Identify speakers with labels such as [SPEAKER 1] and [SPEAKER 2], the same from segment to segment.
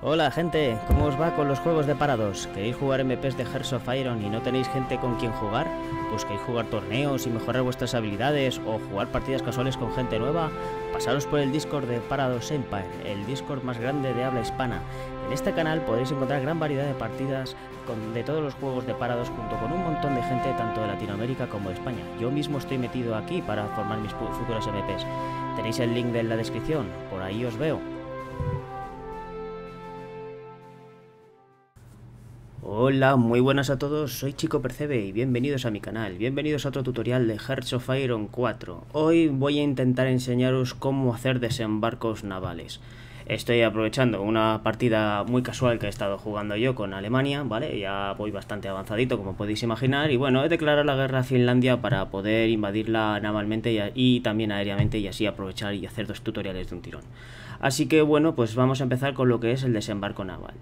[SPEAKER 1] Hola gente, ¿cómo os va con los juegos de parados? ¿Queréis jugar MPs de Hearts of Iron y no tenéis gente con quien jugar? Pues queréis jugar torneos y mejorar vuestras habilidades o jugar partidas casuales con gente nueva? Pasaros por el Discord de Parados Empire, el Discord más grande de habla hispana. En este canal podréis encontrar gran variedad de partidas de todos los juegos de parados junto con un montón de gente tanto de Latinoamérica como de España. Yo mismo estoy metido aquí para formar mis futuras MPs. Tenéis el link en la descripción, por ahí os veo. Hola, muy buenas a todos, soy Chico Percebe y bienvenidos a mi canal, bienvenidos a otro tutorial de Hearts of Iron 4. Hoy voy a intentar enseñaros cómo hacer desembarcos navales. Estoy aprovechando una partida muy casual que he estado jugando yo con Alemania, ¿vale? Ya voy bastante avanzadito, como podéis imaginar, y bueno, he declarado la guerra a Finlandia para poder invadirla navalmente y, y también aéreamente y así aprovechar y hacer dos tutoriales de un tirón. Así que bueno, pues vamos a empezar con lo que es el desembarco naval.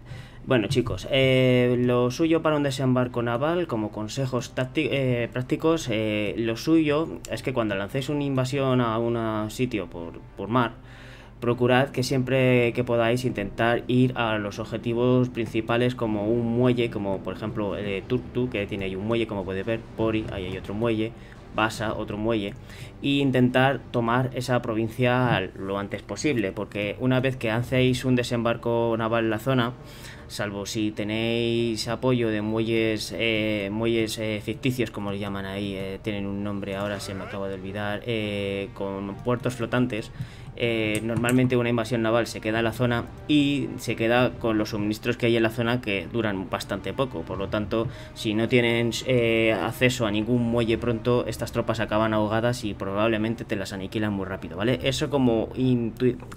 [SPEAKER 1] Bueno chicos, eh, lo suyo para un desembarco naval, como consejos eh, prácticos, eh, lo suyo es que cuando lancéis una invasión a un sitio por, mar, procurad que siempre que podáis intentar ir a los objetivos principales como un muelle, como por ejemplo el Turtu, que tiene ahí un muelle, como podéis ver, Pori, ahí hay otro muelle, Basa, otro muelle, e intentar tomar esa provincia lo antes posible, porque una vez que hacéis un desembarco naval en la zona, salvo si tenéis apoyo de muelles eh, muelles eh, ficticios como le llaman ahí eh, tienen un nombre ahora se me acaba de olvidar con puertos flotantes eh, normalmente una invasión naval se queda en la zona y se queda con los suministros que hay en la zona que duran bastante poco. Por lo tanto, si no tienen eh, acceso a ningún muelle pronto, estas tropas acaban ahogadas y probablemente te las aniquilan muy rápido, ¿vale? Eso como,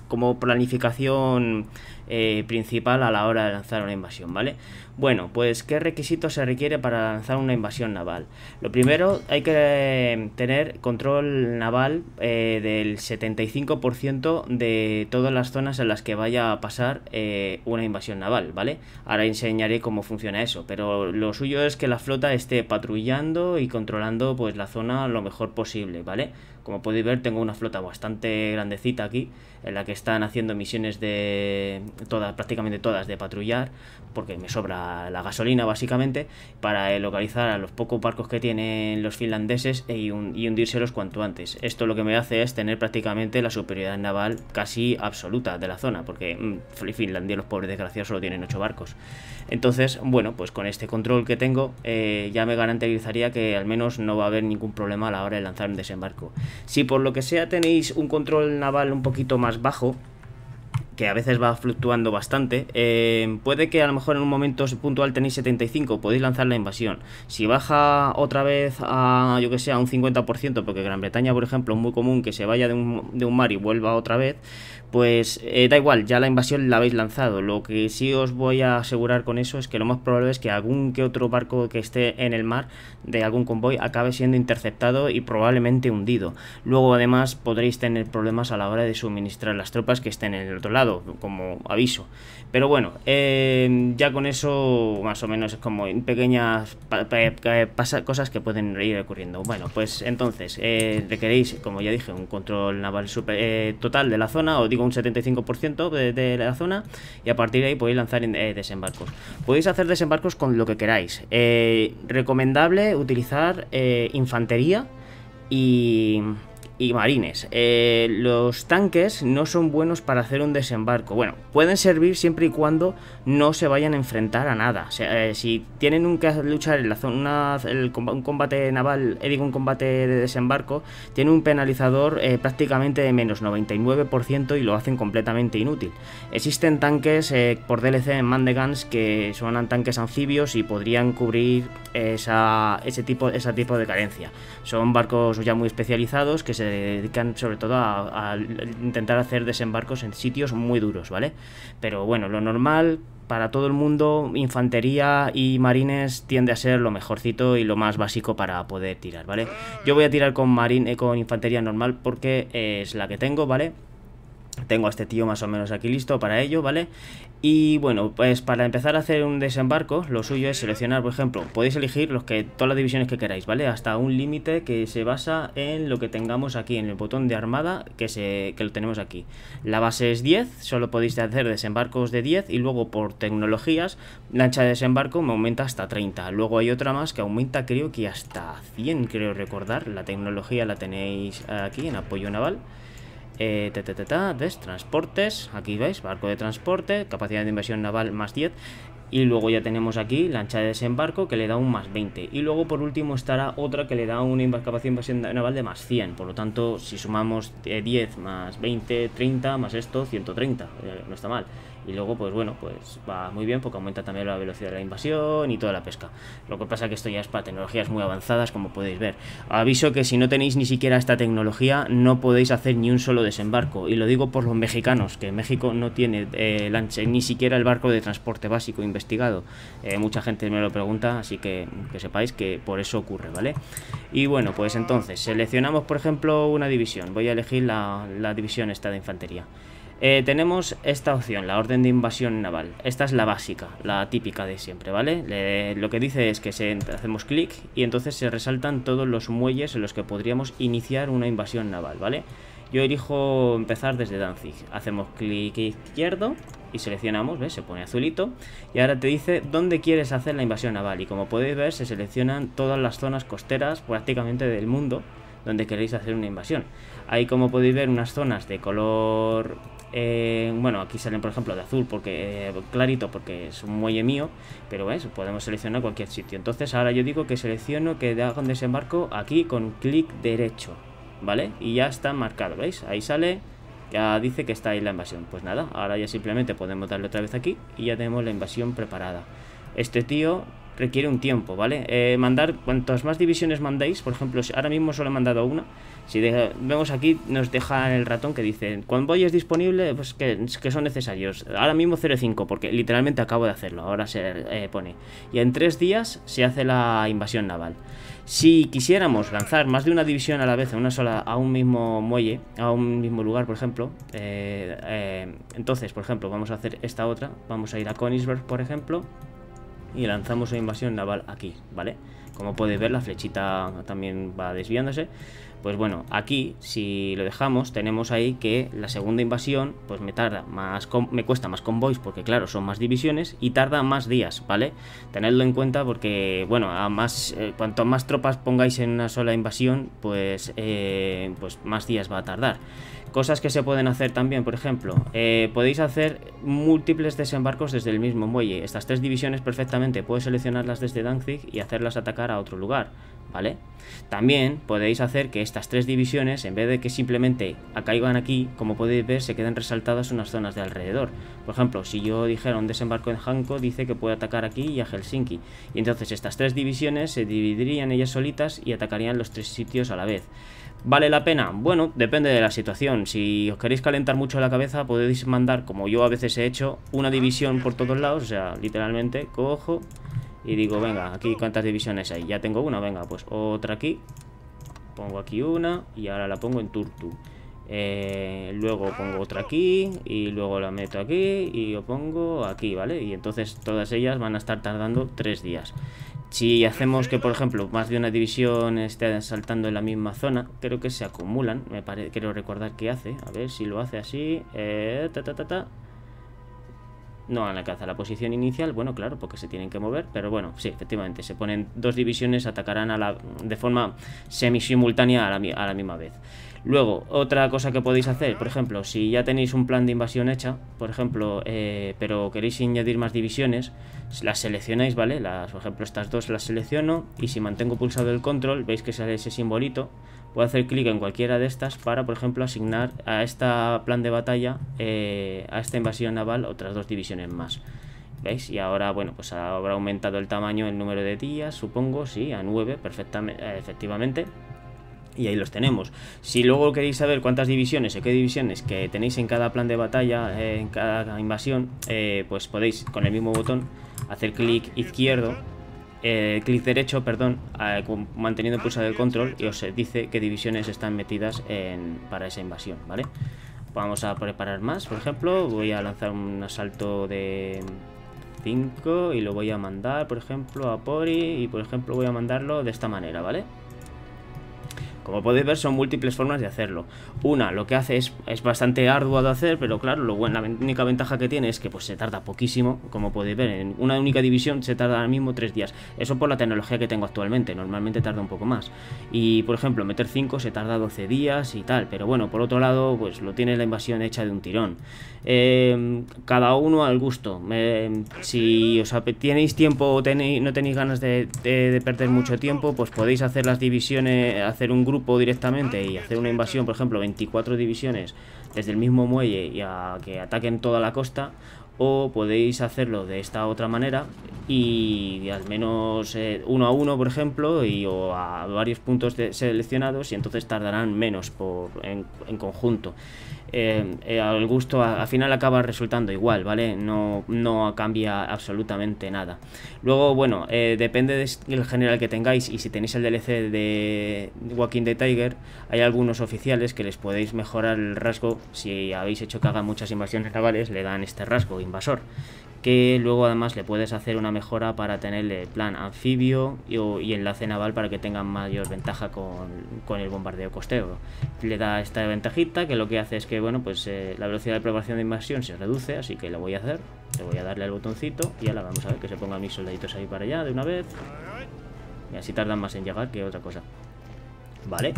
[SPEAKER 1] como planificación eh, principal a la hora de lanzar una invasión, ¿vale? Bueno, pues ¿qué requisitos se requiere para lanzar una invasión naval? Lo primero, hay que tener control naval del 75% de todas las zonas en las que vaya a pasar eh, una invasión naval, ¿vale? Ahora enseñaré cómo funciona eso, pero lo suyo es que la flota esté patrullando y controlando pues la zona lo mejor posible, ¿vale? Como podéis ver tengo una flota bastante grandecita aquí en la que están haciendo misiones de todas, prácticamente todas de patrullar porque me sobra la gasolina básicamente para localizar a los pocos barcos que tienen los finlandeses y, y hundírselos cuanto antes. Esto lo que me hace es tener prácticamente la superioridad naval casi absoluta de la zona, porque mm, Finlandia, los pobres desgraciados, solo tienen 8 barcos. Entonces, bueno, pues con este control que tengo, eh, ya me garantizaría que al menos no va a haber ningún problema a la hora de lanzar un desembarco. Si por lo que sea tenéis un control naval un poquito más bajo, que a veces va fluctuando bastante, eh, puede que a lo mejor en un momento puntual tenéis 75, podéis lanzar la invasión. Si baja otra vez a, yo que sé, a un 50%, porque Gran Bretaña, por ejemplo, es muy común que se vaya de un, de un mar y vuelva otra vez, pues eh, da igual, ya la invasión la habéis lanzado. Lo que sí os voy a asegurar con eso es que lo más probable es que algún que otro barco que esté en el mar de algún convoy acabe siendo interceptado y probablemente hundido. Luego además podréis tener problemas a la hora de suministrar las tropas que estén en el otro lado, como aviso. Pero bueno, eh, ya con eso más o menos es como pequeñas cosas que pueden ir ocurriendo. Bueno, pues entonces eh, requeréis, como ya dije, un control naval super, total de la zona, o digo un 75% de, la zona y a partir de ahí podéis lanzar eh, desembarcos. Podéis hacer desembarcos con lo que queráis. Eh, recomendable utilizar eh, infantería y y marines. Eh, los tanques no son buenos para hacer un desembarco. Bueno, pueden servir siempre y cuando no se vayan a enfrentar a nada. Eh, si tienen un que luchar en la zona, un combate naval, eh, digo un combate de desembarco, tiene un penalizador prácticamente de menos 99% y lo hacen completamente inútil. Existen tanques por DLC en Mandegans que son tanques anfibios y podrían cubrir esa, ese, tipo, ese tipo de carencia. Son barcos ya muy especializados que se dedican sobre todo a, intentar hacer desembarcos en sitios muy duros, ¿vale? Pero bueno, lo normal para todo el mundo, infantería y marines tiende a ser lo mejorcito y lo más básico para poder tirar, ¿vale? Yo voy a tirar con, marine, con infantería normal porque es la que tengo, ¿vale? Tengo a este tío más o menos aquí listo para ello, ¿vale? Y bueno, pues para empezar a hacer un desembarco, lo suyo es seleccionar, por ejemplo, podéis elegir los que todas las divisiones que queráis, ¿vale? Hasta un límite que se basa en lo que tengamos aquí, en el botón de armada que, se, que lo tenemos aquí. La base es 10, solo podéis hacer desembarcos de 10 y luego por tecnologías, la ancha de desembarco me aumenta hasta 30. Luego hay otra más que aumenta creo que hasta 100, creo recordar. La tecnología la tenéis aquí en apoyo naval eh, transportes, aquí veis, barco de transporte, capacidad de inversión naval más 10 y luego ya tenemos aquí la ancha de desembarco que le da un más 20 y luego por último estará otra que le da una capacidad de inversión naval de más 100 por lo tanto si sumamos 10 eh, más 20, 30 más esto, 130 eh, no está mal y luego pues bueno pues va muy bien porque aumenta también la velocidad de la invasión y toda la pesca. Lo que pasa que esto ya es para tecnologías muy avanzadas como podéis ver. Aviso que si no tenéis ni siquiera esta tecnología no podéis hacer ni un solo desembarco. Y lo digo por los mexicanos que México no tiene eh, ni siquiera el barco de transporte básico investigado. Eh, mucha gente me lo pregunta así que que sepáis que por eso ocurre vale y bueno pues entonces seleccionamos por ejemplo una división. Voy a elegir la división esta de infantería eh, tenemos esta opción, la orden de invasión naval. Esta es la básica, la típica de siempre, ¿vale? lo que dice es que hacemos clic y entonces se resaltan todos los muelles en los que podríamos iniciar una invasión naval, ¿vale? Yo elijo empezar desde Danzig. Hacemos clic izquierdo y seleccionamos, ¿ves? Se pone azulito. Y ahora te dice dónde quieres hacer la invasión naval. Y como podéis ver, se seleccionan todas las zonas costeras prácticamente del mundo donde queréis hacer una invasión. Hay como podéis ver unas zonas de color eh, bueno, aquí salen por ejemplo de azul porque eh, clarito porque es un muelle mío, pero eso podemos seleccionar cualquier sitio. Entonces ahora yo digo que selecciono que haga un desembarco aquí con clic derecho, ¿vale? Y ya está marcado, ¿veis? Ahí sale, ya dice que está ahí la invasión. Pues nada, ahora ya simplemente podemos darle otra vez aquí y ya tenemos la invasión preparada. Este tío requiere un tiempo, ¿vale? Eh, mandar, cuantas más divisiones mandéis, por ejemplo, ahora mismo solo he mandado una, si vemos aquí, nos deja el ratón que dice, es disponible, pues que, son necesarios. Ahora mismo 0.5, porque literalmente acabo de hacerlo, ahora se eh, pone. Y en tres días se hace la invasión naval. Si quisiéramos lanzar más de una división a la vez, a una sola, a un mismo muelle, a un mismo lugar, por ejemplo, eh, entonces, por ejemplo, vamos a hacer esta otra, vamos a ir a Königsberg, por ejemplo, y lanzamos una invasión naval aquí, ¿vale? Como podéis ver, la flechita también va desviándose. Pues bueno, aquí, si lo dejamos, tenemos ahí que la segunda invasión, pues me tarda más, me cuesta más convoys, porque claro, son más divisiones, y tarda más días, ¿vale? Tenedlo en cuenta porque, bueno, más, eh, cuanto más tropas pongáis en una sola invasión, pues, eh, pues más días va a tardar. Cosas que se pueden hacer también, por ejemplo, eh, podéis hacer múltiples desembarcos desde el mismo muelle. Estas tres divisiones perfectamente puedes seleccionarlas desde Danzig y hacerlas atacar a otro lugar, ¿vale? También podéis hacer que estas tres divisiones, en vez de que simplemente caigan aquí, como podéis ver, se queden resaltadas unas zonas de alrededor. Por ejemplo, si yo dijera un desembarco en Hanko, dice que puede atacar aquí y a Helsinki. Y entonces estas tres divisiones se dividirían ellas solitas y atacarían los tres sitios a la vez. ¿Vale la pena? Bueno, depende de la situación. Si os queréis calentar mucho la cabeza, podéis mandar, como yo a veces he hecho, una división por todos lados. O sea, literalmente, cojo y digo, venga, aquí cuántas divisiones hay. Ya tengo una, venga, pues otra aquí. Pongo aquí una y ahora la pongo en Turtu. Eh, luego pongo otra aquí y luego la meto aquí y lo pongo aquí, ¿vale? Y entonces todas ellas van a estar tardando tres días. Si hacemos que, por ejemplo, más de una división esté saltando en la misma zona, creo que se acumulan. Me parece, quiero recordar que hace. A ver si lo hace así. Eh, ta, ta, ta, ta. No alcanza la posición inicial, bueno, claro, porque se tienen que mover, pero bueno, sí, efectivamente, se ponen dos divisiones, atacarán de forma semi-simultánea a a la misma vez. Luego, otra cosa que podéis hacer, por ejemplo, si ya tenéis un plan de invasión hecha, por ejemplo, eh, pero queréis añadir más divisiones, las seleccionáis, ¿vale? Las, por ejemplo, estas dos las selecciono y si mantengo pulsado el control, veis que sale ese simbolito, puedo hacer clic en cualquiera de estas para, por ejemplo, asignar a este plan de batalla, eh, a esta invasión naval, otras dos divisiones más. ¿Veis? Y ahora, bueno, pues habrá aumentado el tamaño, el número de días, supongo, sí, a 9, perfectamente, efectivamente y ahí los tenemos. Si luego queréis saber cuántas divisiones o qué divisiones que tenéis en cada plan de batalla, eh, en cada invasión, eh, pues podéis con el mismo botón hacer clic izquierdo, eh, clic derecho, perdón, manteniendo pulsado el control y os dice qué divisiones están metidas en, para esa invasión, ¿vale? Vamos a preparar más, por ejemplo, voy a lanzar un asalto de 5 y lo voy a mandar, por ejemplo, a Pori y por ejemplo voy a mandarlo de esta manera, ¿vale? Como podéis ver son múltiples formas de hacerlo. Una, lo que hace es, es bastante arduo de hacer, pero claro, lo bueno, la única ventaja que tiene es que pues se tarda poquísimo, como podéis ver, en una única división se tarda ahora mismo 3 días. Eso por la tecnología que tengo actualmente, normalmente tarda un poco más. Y por ejemplo, meter 5 se tarda 12 días y tal, pero bueno, por otro lado, pues lo tiene la invasión hecha de un tirón. Eh, cada uno al gusto. si os tenéis tiempo o tenéis, no tenéis ganas de perder mucho tiempo, pues podéis hacer las divisiones, hacer un grupo directamente y hacer una invasión, por ejemplo, 24 divisiones desde el mismo muelle y a que ataquen toda la costa, o podéis hacerlo de esta otra manera y al menos eh, uno a uno, por ejemplo, y o a varios puntos seleccionados y entonces tardarán menos por, en, en conjunto. Eh, eh, al gusto al final acaba resultando igual, ¿vale? No, no cambia absolutamente nada. Luego, bueno, depende del general que tengáis y si tenéis el DLC de Walking the Tiger, hay algunos oficiales que les podéis mejorar el rasgo. Si habéis hecho que hagan muchas invasiones navales, le dan este rasgo, invasor que luego además le puedes hacer una mejora para tener plan anfibio y, enlace naval para que tengan mayor ventaja con, el bombardeo costero. Le da esta ventajita que lo que hace es que bueno pues eh, la velocidad de propagación de invasión se reduce, así que lo voy a hacer. Le voy a darle al botoncito y ahora vamos a ver que se pongan mis soldaditos ahí para allá de una vez. Y así tardan más en llegar que otra cosa. Vale,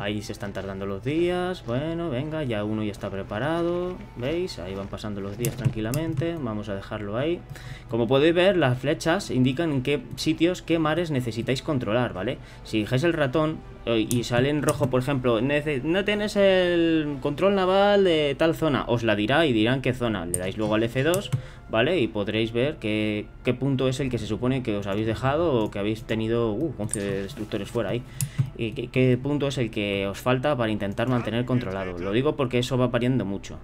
[SPEAKER 1] ahí se están tardando los días Bueno, venga, ya uno ya está preparado ¿Veis? Ahí van pasando los días tranquilamente Vamos a dejarlo ahí Como podéis ver, las flechas indican en qué sitios, qué mares necesitáis controlar, ¿vale? Si dejáis el ratón eh, y sale en rojo, por ejemplo No tienes el control naval de tal zona Os la dirá y dirán qué zona Le dais luego al F2 ¿vale? Y podréis ver qué, punto es el que se supone que os habéis dejado o que habéis tenido uh, 11 destructores fuera ahí. Y qué, punto es el que os falta para intentar mantener controlado. Lo digo porque eso va variando mucho.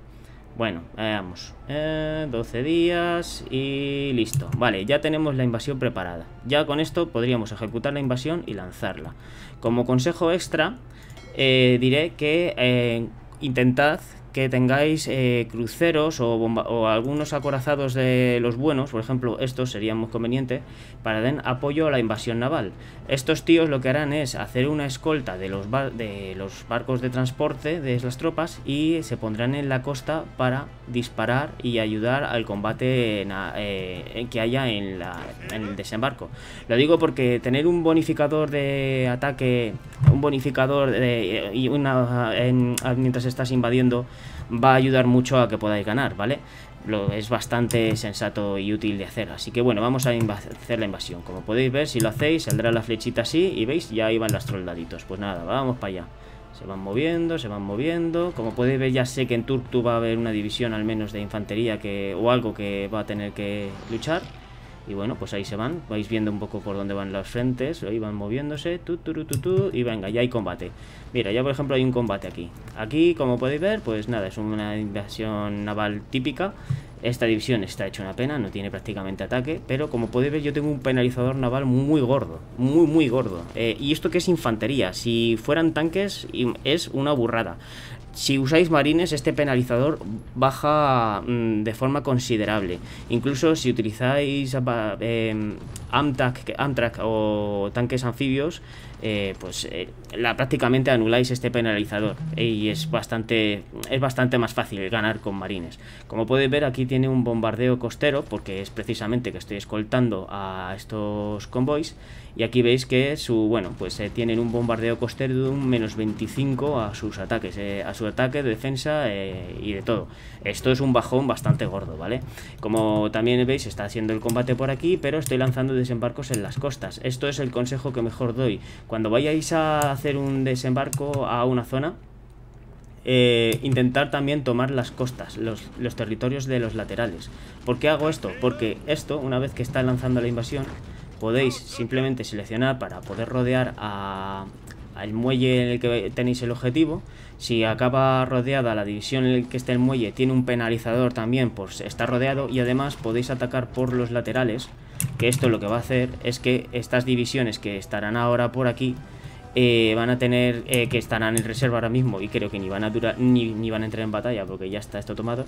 [SPEAKER 1] Bueno, veamos. 12 eh, días y listo. Vale, ya tenemos la invasión preparada. Ya con esto podríamos ejecutar la invasión y lanzarla. Como consejo extra, eh, diré que eh, intentad que tengáis eh, cruceros o, algunos acorazados de los buenos, por ejemplo, estos serían muy convenientes, para dar apoyo a la invasión naval. Estos tíos lo que harán es hacer una escolta de los, de los barcos de transporte de las tropas y se pondrán en la costa para disparar y ayudar al combate eh, que haya en, el desembarco. Lo digo porque tener un bonificador de ataque, un bonificador de, y una, mientras estás invadiendo va a ayudar mucho a que podáis ganar, ¿vale? Lo, es bastante sensato y útil de hacer. Así que bueno, vamos a hacer la invasión. Como podéis ver, si lo hacéis, saldrá la flechita así y veis, ya iban los soldaditos. Pues nada, vamos para allá. Se van moviendo, se van moviendo. Como podéis ver, ya sé que en Turktu va a haber una división al menos de infantería que o algo que va a tener que luchar. Y bueno, pues ahí se van, vais viendo un poco por dónde van los frentes, ahí van moviéndose, tu, tu, tu, tu, y venga, ya hay combate. Mira, ya por ejemplo hay un combate aquí. Aquí, como podéis ver, pues nada, es una invasión naval típica. Esta división está hecha una pena, no tiene prácticamente ataque, pero como podéis ver yo tengo un penalizador naval muy gordo, muy muy gordo. Eh, y esto que es infantería, si fueran tanques es una burrada. Si usáis marines, este penalizador baja mm, de forma considerable. Incluso si utilizáis eh, Amtrak, o tanques anfibios, eh, pues eh, la, prácticamente anuláis este penalizador y es bastante, es bastante más fácil ganar con marines. Como podéis ver aquí tiene un bombardeo costero porque es precisamente que estoy escoltando a estos convoys y aquí veis que su, bueno, pues eh, tienen un bombardeo costero de un menos 25 a sus ataques, a su ataque, de defensa y de todo. Esto es un bajón bastante gordo, ¿vale? Como también veis está haciendo el combate por aquí, pero estoy lanzando desembarcos en las costas. Esto es el consejo que mejor doy. Cuando vayáis a hacer un desembarco a una zona, eh, intentar también tomar las costas, los, territorios de los laterales. ¿Por qué hago esto? Porque esto, una vez que está lanzando la invasión, podéis simplemente seleccionar para poder rodear al muelle en el que tenéis el objetivo. Si acaba rodeada la división en el que está el muelle, tiene un penalizador también por estar rodeado y además podéis atacar por los laterales que esto lo que va a hacer es que estas divisiones que estarán ahora por aquí eh, van a tener eh, que estarán en reserva ahora mismo y creo que ni van a durar ni, van a entrar en batalla porque ya está esto tomado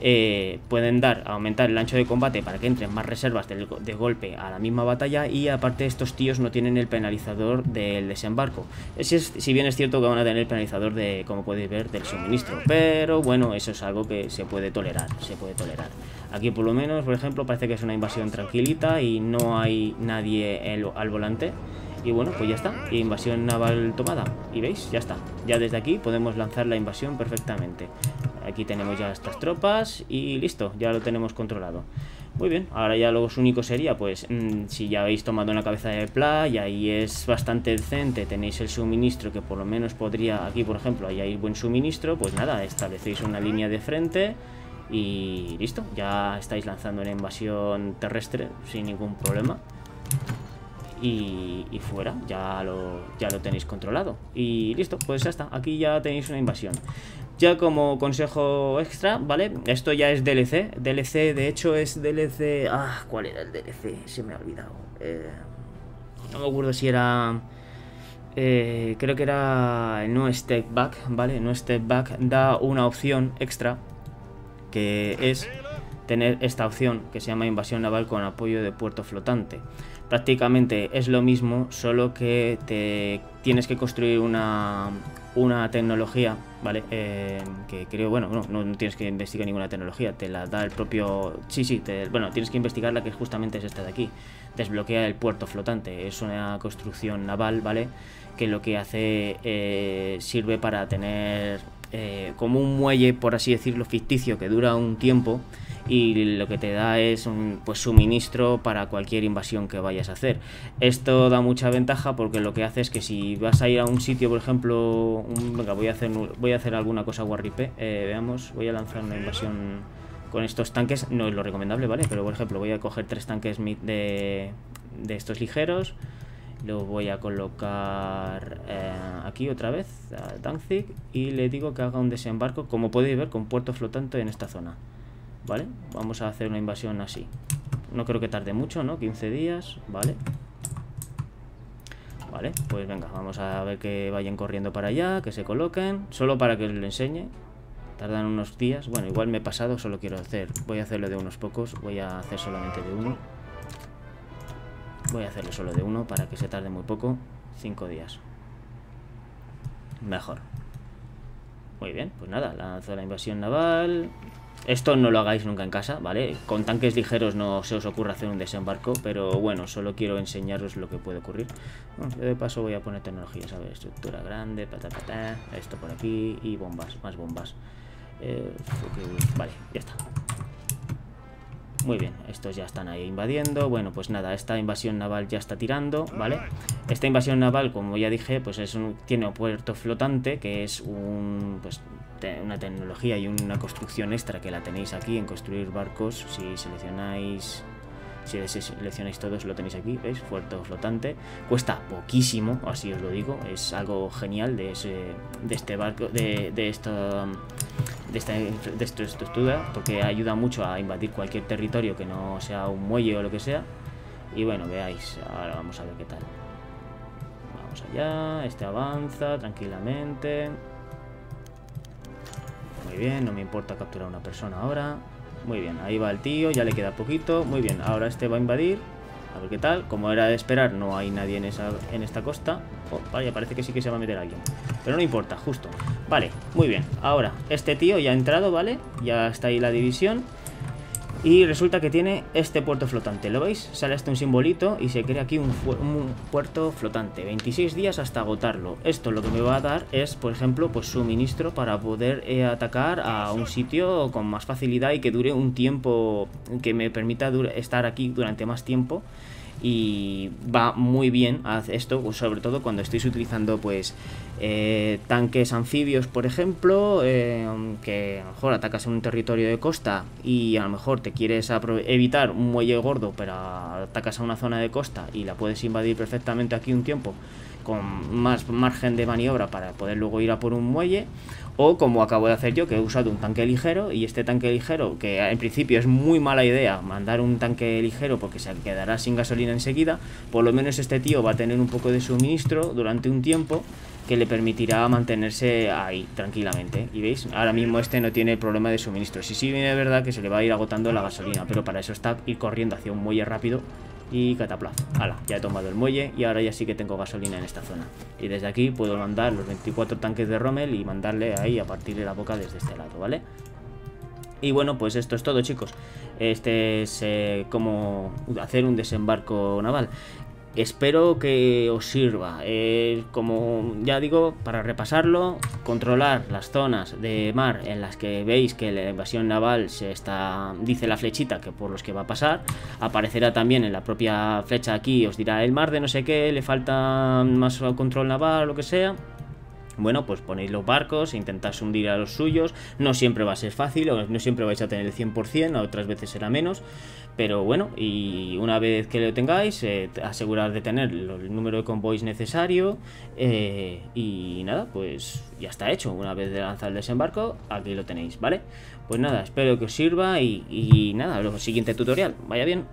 [SPEAKER 1] eh, pueden dar aumentar el ancho de combate para que entren más reservas de, golpe a la misma batalla y aparte estos tíos no tienen el penalizador del desembarco. Si, bien es cierto que van a tener el penalizador de como podéis ver del suministro pero bueno eso es algo que se puede tolerar se puede tolerar. Aquí por lo menos por ejemplo parece que es una invasión tranquilita y no hay nadie al volante y bueno, pues ya está. Invasión naval tomada. Y veis, ya está. Ya desde aquí podemos lanzar la invasión perfectamente. Aquí tenemos ya estas tropas y listo, ya lo tenemos controlado. Muy bien, ahora ya lo único sería, pues, mm, si ya habéis tomado una cabeza de playa y es bastante decente, tenéis el suministro que por lo menos podría, aquí por ejemplo, ahí hay buen suministro, pues nada, establecéis una línea de frente y listo, ya estáis lanzando una invasión terrestre sin ningún problema y, fuera, ya lo, ya lo tenéis controlado. Y listo, pues ya está, aquí ya tenéis una invasión. Ya como consejo extra, ¿vale? Esto ya es DLC. DLC, de hecho, es DLC... Ah, ¿cuál era el DLC? Se me ha olvidado. Eh, no me acuerdo si era... Eh, creo que era No Step Back, ¿vale? No Step Back da una opción extra que es tener esta opción que se llama invasión naval con apoyo de puerto flotante prácticamente es lo mismo, solo que te tienes que construir una, una tecnología, ¿vale? Eh, que creo, bueno, no, no, tienes que investigar ninguna tecnología, te la da el propio... Sí, sí, bueno, tienes que investigar la que justamente es esta de aquí. Desbloquea el puerto flotante, es una construcción naval, ¿vale? Que lo que hace eh, sirve para tener eh, como un muelle, por así decirlo, ficticio que dura un tiempo y lo que te da es un pues, suministro para cualquier invasión que vayas a hacer. Esto da mucha ventaja porque lo que hace es que si vas a ir a un sitio, por ejemplo, venga, voy a hacer voy a hacer alguna cosa guarripe, eh, veamos, voy a lanzar una invasión con estos tanques, no es lo recomendable, ¿vale? Pero por ejemplo, voy a coger tres tanques de, de estos ligeros, lo voy a colocar eh, aquí otra vez, a Danzig, y le digo que haga un desembarco, como podéis ver, con puerto flotante en esta zona. ¿vale? Vamos a hacer una invasión así. No creo que tarde mucho, ¿no? 15 días, ¿vale? Vale, pues venga, vamos a ver que vayan corriendo para allá, que se coloquen, solo para que les enseñe. Tardan unos días, bueno, igual me he pasado, solo quiero hacer, voy a hacerlo de unos pocos, voy a hacer solamente de uno. Voy a hacerlo solo de uno para que se tarde muy poco, 5 días. Mejor. Muy bien, pues nada, lanzo la invasión naval, esto no lo hagáis nunca en casa, ¿vale? Con tanques ligeros no se os ocurre hacer un desembarco, pero bueno, solo quiero enseñaros lo que puede ocurrir. de paso voy a poner tecnologías, a estructura grande, patata, esto por aquí y bombas, más bombas. Eh, vale, ya está. Muy bien, estos ya están ahí invadiendo. Bueno, pues nada, esta invasión naval ya está tirando, ¿vale? Esta invasión naval, como ya dije, pues es un, tiene un puerto flotante, que es un, pues, una tecnología y una construcción extra que la tenéis aquí en construir barcos. Si seleccionáis si seleccionáis todos lo tenéis aquí, ¿veis? Puerto flotante. Cuesta poquísimo, así os lo digo. Es algo genial de, ese, de este barco, de, de esto de esta, de esta estructura porque ayuda mucho a invadir cualquier territorio que no sea un muelle o lo que sea. Y bueno, veáis, ahora vamos a ver qué tal. Vamos allá, este avanza tranquilamente. Muy bien, no me importa capturar a una persona ahora. Muy bien, ahí va el tío, ya le queda poquito. Muy bien, ahora este va a invadir. A ver qué tal. Como era de esperar, no hay nadie en, esa, en esta costa. Oh, vaya, parece que sí que se va a meter alguien. Pero no importa, justo. Vale, muy bien. Ahora, este tío ya ha entrado, ¿vale? Ya está ahí la división. Y resulta que tiene este puerto flotante, ¿lo veis? Sale hasta un simbolito y se crea aquí un, puerto flotante 26 días hasta agotarlo Esto lo que me va a dar es, por ejemplo, pues suministro para poder eh, atacar a un sitio con más facilidad y que dure un tiempo Que me permita estar aquí durante más tiempo y va muy bien esto, pues, sobre todo cuando estéis utilizando pues eh, tanques anfibios, por ejemplo, eh, que a lo mejor atacas en un territorio de costa y a lo mejor te quieres evitar un muelle gordo, pero atacas a una zona de costa y la puedes invadir perfectamente aquí un tiempo con más margen de maniobra para poder luego ir a por un muelle O como acabo de hacer yo, que he usado un tanque ligero y este tanque ligero, que en principio es muy mala idea mandar un tanque ligero porque se quedará sin gasolina enseguida, por lo menos este tío va a tener un poco de suministro durante un tiempo que le permitirá mantenerse ahí tranquilamente. Y veis, ahora mismo este no tiene problema de suministro. Si sí viene de verdad que se le va a ir agotando la gasolina, pero para eso está ir corriendo hacia un muelle rápido y cataplazo. Hala, ya he tomado el muelle y ahora ya sí que tengo gasolina en esta zona. Y desde aquí puedo mandar los 24 tanques de Rommel y mandarle ahí a partir de la boca desde este lado, ¿vale? Y bueno, pues esto es todo chicos. Este es eh, como hacer un desembarco naval. Espero que os sirva. Eh, como ya digo, para repasarlo, controlar las zonas de mar en las que veis que la invasión naval se está, dice la flechita que por los que va a pasar. Aparecerá también en la propia flecha aquí, os dirá el mar de no sé qué, le falta más control naval o lo que sea. Bueno, pues ponéis los barcos intentáis hundir a los suyos. No siempre va a ser fácil, no siempre vais a tener el 100%, otras veces será menos. Pero bueno, y una vez que lo tengáis, eh, asegurar de tener el número de convoys necesario. Eh, y nada, pues ya está hecho. Una vez de lanzar el desembarco, aquí lo tenéis, ¿vale? Pues nada, espero que os sirva y, y nada, el siguiente tutorial. Vaya bien.